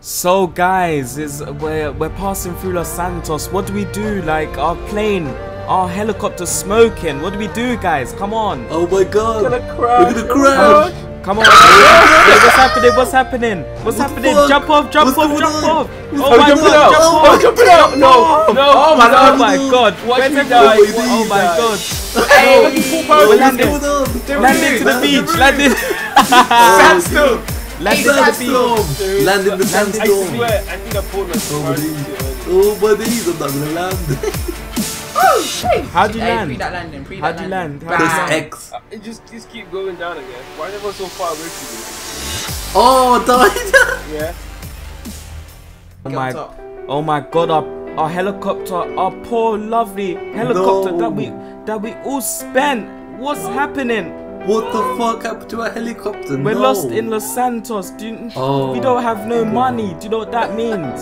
So guys, is we're we're passing through Los Santos. What do we do? Like our plane, our helicopter smoking. What do we do, guys? Come on. Oh my god. We're gonna crash. We're gonna crash. Come on. Hey, what's happening? What's happening? What's What happening? fuck? Jump off, jump What's off, jump on? off. Oh Oh, my jumping god, out! jump Oh, off. jumping out! No, no! Oh my oh god. Oh my god. Watch Where's me die. Oh my god. Hey, We're What's landing. going on? Landing to the beach. Landing. Sandstone. Landing to the beach. Sandstorm. Land in the I sandstorm. swear, I think I pulled my Oh my car. days. Oh my days. I'm not gonna land. Oh shit. How'd you hey, land? Pre that landing. Pre How'd that you landing. land? How'd Press? X. Uh, It just, just keep going down again. Why is everyone so far away from Oh, died. me? Yeah. Oh my, oh my god, our, our helicopter, our poor lovely helicopter No. that we that we all spent. What's happening? What the fuck happened to our helicopter? We're no. lost in Los Santos. Do you, Oh. we don't have no money. Do you know what that means?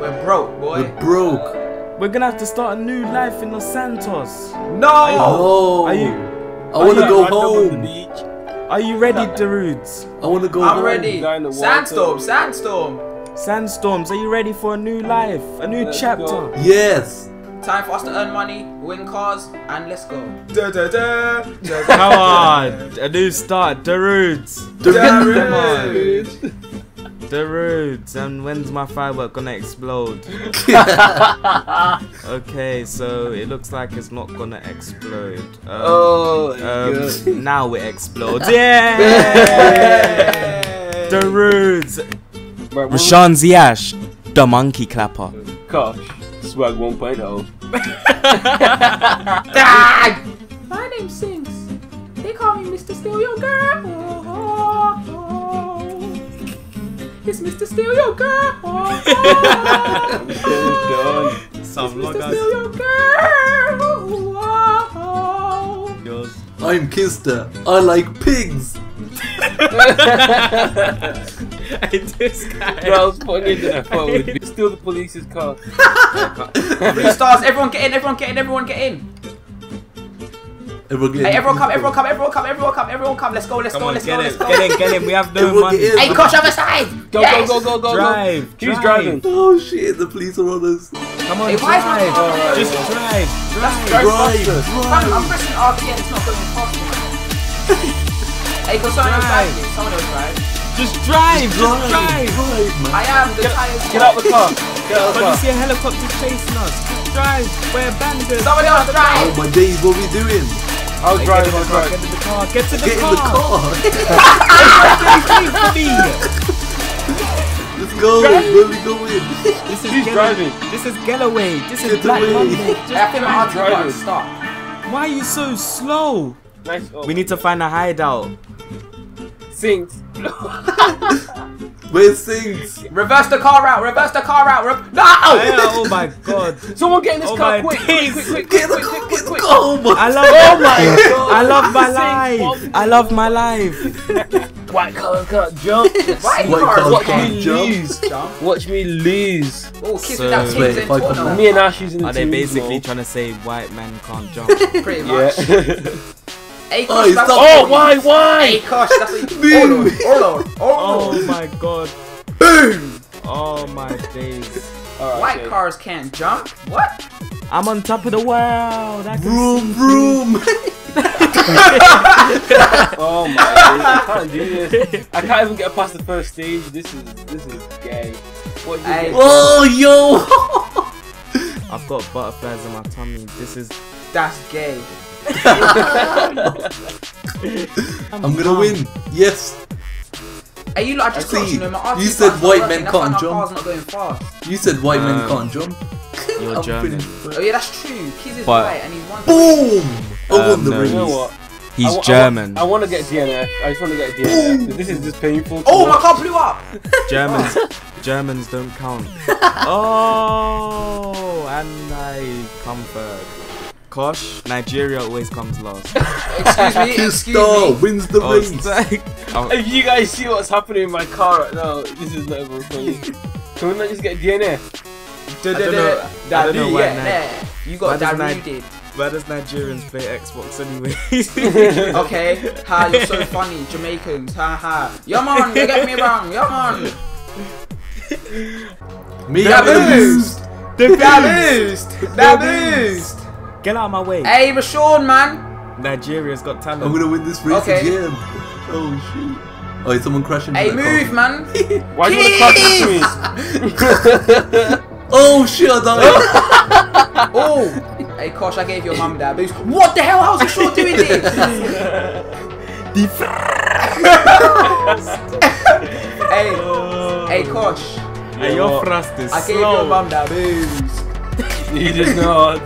We're broke, boy. We're broke. We're gonna have to start a new life in Los Santos. No. Oh. Are you I want to you- go Random on the home. beach. are you ready, Darudes? I want to go I'm home. ready. Down the water. Sandstorm. Sandstorm. Sandstorms, are you ready for a new life, a new Let's chapter? go. Yes. Time for us to earn money, win cars, and let's go. Da, da, da, da, Come on, a new start, Darudes, Darude. Darudes, and when's my firework gonna explode? Okay, so it looks like it's not gonna explode. Um, Oh, um, now it explodes. Yeah! Darudes, Right, what- Rashan Ziash, the monkey clapper. Gosh, swag oh. 1.0. My name Sings. They call me Mr. Steal Your Girl. It's Mr. Steal Your Girl. Done. Some Mr. Steal Your Girl. I'm Kizzster. I like pigs. this guy. Bro, I was putting into that phone with me. Steal the police's car. Three stars. Everyone get in. Everyone get in. Everyone get in. Everyone, get Hey, everyone come. Everyone come. Everyone come. Everyone come. Everyone come. Let's go. Let's Come go. on, Let's get go. in, Let's go. get in, get in. We have no Everyone money. get in. Hey, coach, other side. Go, Yes. go, go, go, go, Drive, go. Who's driving? Oh shit, the police are on us. Come on, Hey, why is my drive. car not Just going? drive. That's Drive Drive, faster. Man, I'm drive. pressing R again. It's not going fast enough. Hey, can someone else Drive. drive? Someone else drive. Just drive. Just Drive, drive. drive, man. I am the tires. Get out the car. Get out the But you see a helicopter chasing us. Just drive. We're bandits. Someone else Oh drive. my days, what are we doing? I'll Hey, drive, get in I'll the car. drive. Get in the car. Get to the Get in the car. Wait for me. Let's go. Where we going? This is Who's Gelo- driving? This is Galloway. This is Get Black away. Monday. Hey, I think Driving. stop. Why are you so slow? Nice. Oh, We need to find a hideout. Sinks. Where's Sings? Reverse the car out. Reverse the car out. Re- no! Oh, oh my god. Someone get in this Oh car quick, quick, quick, quick, Get in the quick, car. quick, Get in the quick. Oh my I love Oh my god. I love my life. I love my life. White car can't jump. White White cars cars Watch me jump. lose. Jump. Watch me lose. Oh, kids So- with that Wait, pigs in I come Tottenham. Me and Ashley's in the Are they basically trying to say white men can't jump? Pretty Yeah. much. Hey, Oh, that's oh, what- why, why? Kosh, that's what you Boom. Oh, Lord. Oh, Oh my god. Boom. Oh my days. Alright, White okay. cars can't jump? What? I'm on top of the world. I can Vroom, vroom. Oh my days, I can't do this. I can't even get past the first stage. This is this is gay. What do you Oh, yo. I've got butterflies in my tummy. This is. That's gay. I'm gonna win. Yes. Are you lot, I just I see. clocked, you know, my RT You said white men can't my jump. not going fast. You said white men Um, can't jump. You're I'm German. pretty- Oh yeah, that's true. Kizz is But- white and he's one. Boom. I won Um, the no, race. You know what? He's I wa- I German. I want to get DNF. I just want to get DNF. This is just painful. to Oh, my car blew up. Germans. Germans don't count. Oh, and I come third. Kosh, Nigeria always comes last. Excuse me. Excuse Star me. wins the Oh, race. oh, If you guys see what's happening in my car right now, this is not even funny. Can we not just get DNF? I don't know- I don't know why yeah, Ni- You got does that Ni- rooted. where does Nigerians play Xbox anyway? Okay, ha, you're so funny, Jamaicans, ha ha. Yeah man, you get me wrong, yeah man. Me, That I'm gonna boost. boost. The boost. boost! That boost! Get out of my way. Hey, Rashawn, man! Nigeria's got talent. I'm gonna win this race Okay. again. Oh shit. Oh, is someone crashing? Hey, move, car? man! Why do you want to crash into me? Oh shit, I died. Oh! Hey, Kosh, I gave your mum that boost. What the hell? How's Rashawn doing this? hey, hey, Kosh. Hey, your thrust is I gave slow. your mum that boost. You did not.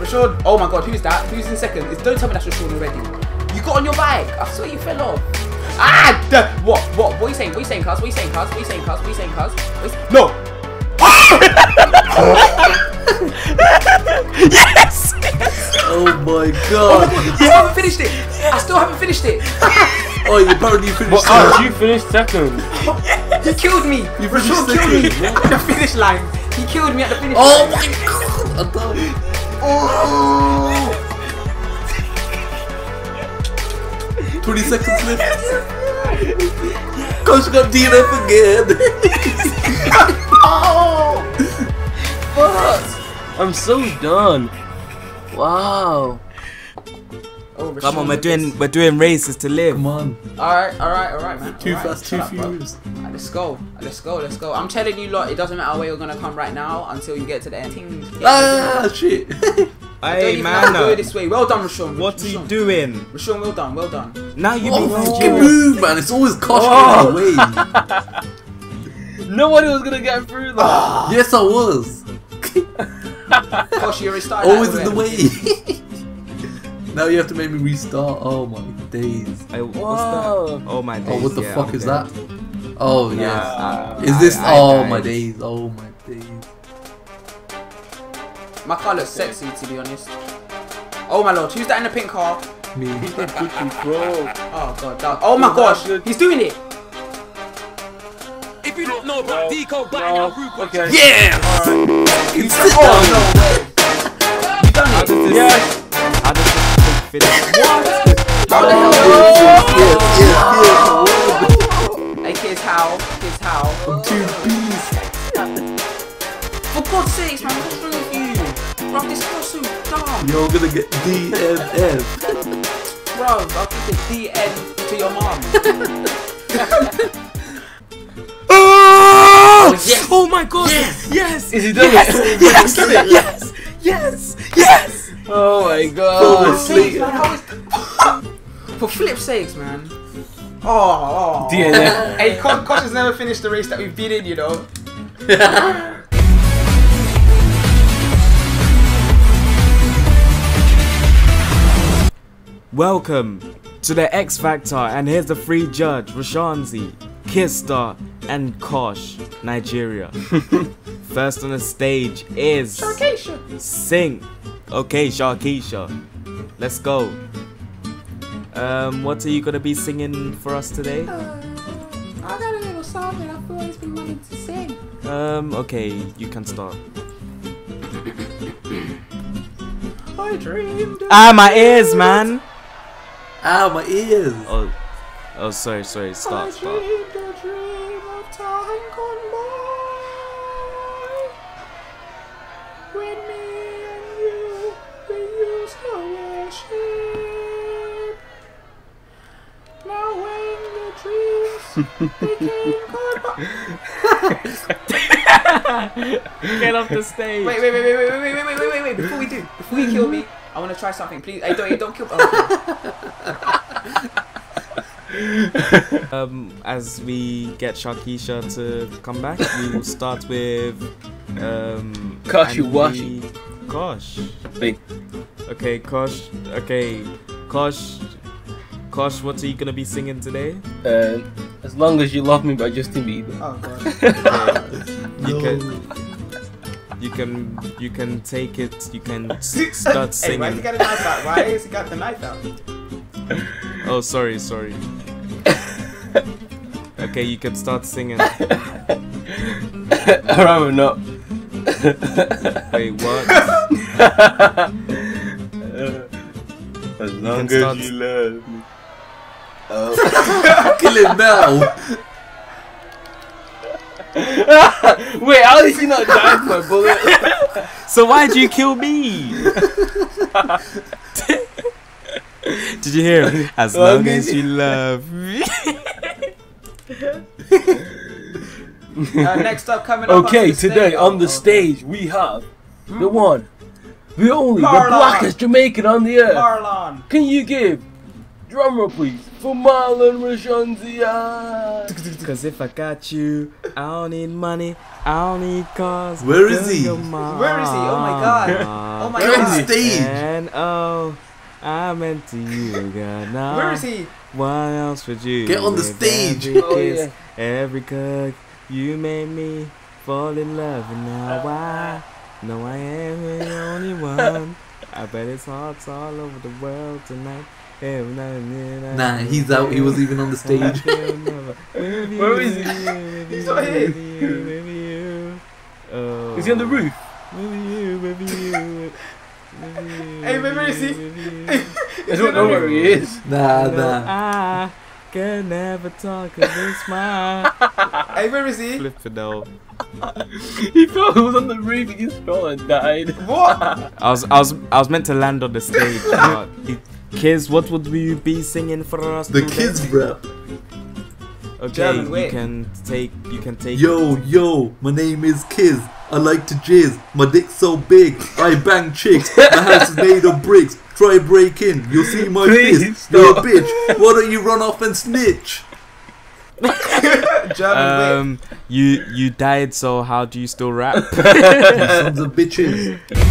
Rashawn, oh my god, who's that? Who's in second? It's- Don't tell me that's Rashawn already. You got on your bike. I swear you fell off. Ah! duh. What? What? What are you saying? What are you saying, cuz? What are you saying, cuz? What are you saying, cuz? What are you saying, cuz? What are you No! Oh my Oh my god. god, I still haven't finished it. I still haven't finished it. Oh, you apparently finished. But second. oh, you finished second. He killed me. You Rashawn finished killed me second. at the finish line. He killed me at the finish Oh line. my god, Oh. 20 seconds left. Coach got DNF again. I'm so done. Wow. Oh, Come on, we're doing this. we're doing races to live. Come on. Alright, alright, alright, man. Too Alright, fast, too furious. Alright, let's go. Let's go. Let's go. I'm telling you, lot, it doesn't matter where you're gonna come right now until you get to the end. Things- Ah, shit. Don't Hey even have to man, do it this way. Well done, Rashawn. what are you doing? Rashawn, well done, well done. Now you Oh, be fucking move, man. It's always Kosh Oh. in the way. Nobody was gonna get through that. Yes, I was. Kosh, you restarted. Always that in the way. Now you have to make me restart. Oh my days. Hey, what's Whoa. that? Oh my oh, days. Oh, what the yeah, fuck I'm is dead. that? Oh, yes. Nah. Is this? I- I oh, died. my days. Oh, my days. My car looks sexy, to be honest. Oh my lord, who's that in the pink car? Me. Oh god, that, oh my He's gosh, he's doing it. If you don't know Bro. about Deco, back Bro. out Ruko. Okay. Yeah! He's oh no way. You done it. does this, Yes. How does this thing finish? How the hell? Yes, yes, yes. Hey kids, how? Kids, how? Two bees. For God's sakes, man, what's wrong with you? Bro, this car's so dumb. You're gonna get DNF. Bro, I'll put the DN to your mom. Oh! Oh, oh my god! Yes! Yes! Is he done yes! it? Yes! Yes! Yes! Yes! Oh my For god. God's sakes, man, how is... For flip's sakes, man. Oh, oh. DNF. Hey, Kosh Kosh has never finished the race that we've been in, you know. Welcome to the X Factor, and here's the free judge Rashanzi, Kizzster, and Kosh, Nigeria. First on the stage is Keisha. Sing. Okay, Sharkeisha. Let's go. Um, what are you gonna be singing for us today? I got a little song that I've always been wanting to sing. Um, okay, you can start. I dreamed of Ah, my ears, man. Ow, my ears. Oh, oh, sorry, sorry. Start, I Get off the stage. Wait, wait, wait, wait, wait, wait, wait, wait, wait, wait, wait. Before we do, before you kill me, I want to try something. Please, hey, don't, don't kill. Oh, Um, as we get Sharkeisha to come back, we will start with um. Kosh Andy- Kosh. Big. Okay, Kosh. Okay, Kosh. Kosh, what are you gonna be singing today? Uh, as long as you love me by Justin Bieber. oh god. You can. You can. You can take it. You can s- start Hey, why has he singing. got a knife out? Why has he got the knife out? Oh, sorry, sorry. Okay, you can start singing. I'd rather not. Wait, what? As long as you love me. Kill him now. Wait, how did you not die from my bullet? So why'd you kill me? Did you hear him? As long me- as you love me. Uh, next up, coming up. Okay, onto the today stage- on the oh, stage we have the one, the only, Marlon. the blackest Jamaican on the earth. Marlon. Can you give drum roll please for Marlon Rashanzia? Cause if I got you, I don't need money, I don't need cars. Where is he? Where is he? Oh my god. Oh my Get on god. stage. And oh, I meant to you, girl. Now, Where is he? What else would you? Get on the stage. Every Oh, kiss, every hug, you made me fall in love, and now I know I am the only one. I bet it's hearts all over the world tonight. Nah, he's out. He wasn't even on the stage. Where is he? He's not here. Oh. Is he on the roof? Hey, where is he? I don't know where he is. Nah, nah. I can never talk of this smile. Hey, where is he? Flip it though. He fell. He was on the roof. He just fell and died. What? I was, I was, I was meant to land on the stage. but he- Kids, what would you be singing for us? The today? kids rap. Okay, German, you wait. can take, you can take. Yo, yo, my name is Kizz. I like to jizz. My dick's so big. I bang chicks. My house is made of bricks. Try break in. You'll see my Please fist. You're a bitch. Why don't you run off and snitch? German. Um, you you died, so how do you still rap? You sons of bitches.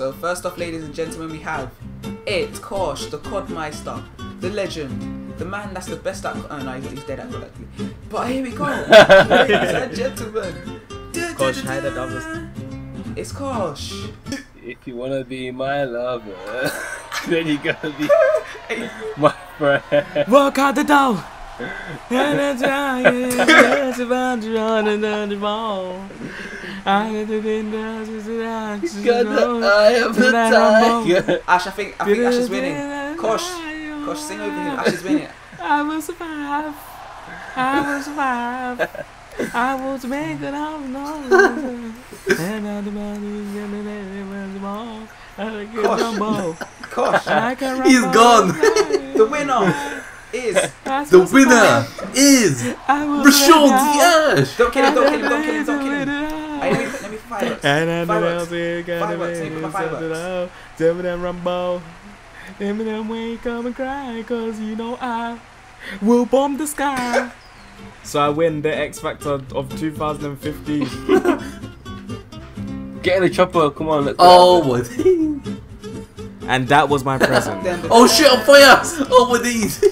So first off, ladies and gentlemen, we have it, Kosh, the Codmeister, the legend, the man that's the best at. Oh no, he's, he's dead at God actually. But here we go, ladies and gentlemen. Kosh, hide the doubles. It's Kosh. If you wanna be my lover, then you gotta be my friend. Walk out the door. And it's it's about to run and the ball. I get to be Got the eye of the tiger. Ash, I think I think Ash is winning. Kosh, Kosh, sing over him. Ash is winning. I will survive. I will survive. I make it out. No. And I'm the man who's getting it. the ball. I can rumble. Kosh, I can He's gone. the winner is. I The winner is I Rashad. Yash. Don't kill him! Don't kill him! Don't kill him! Don't kill him! Hey, let me let me fireworks. And I know Fireworks. I'll be gonna Fireworks, be hey, fireworks. Eminem Rumble. Eminem wake up and cry, cause you know I will bomb the sky. so I win the X Factor of 2015. Get in the chopper. Come on. Let's go. Oh, what? and that was my present. Then the- Oh shit, on fire! Oh, with these?